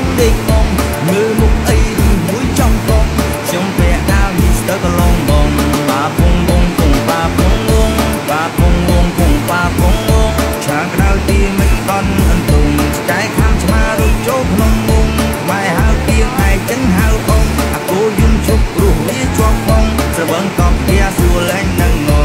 ង់ដេកមកមើលមុខអីមួយចង់កុំខ្ញុំពាក់ដាវមីស្ទ័រកឡុងបងបាពងបងពងបាពងបងបាពងបងពងបាពងបងឆាក្រៅទីមិនដល់អន្ទងស្កែខាងឆ្មារុកចូលក្នុងមុំម៉ែហៅទៀងឯងចឹងហៅអងអាគូយំជប់រស់វាជាប់បងស្រវឹងកប់វាសួរលែងនឹងង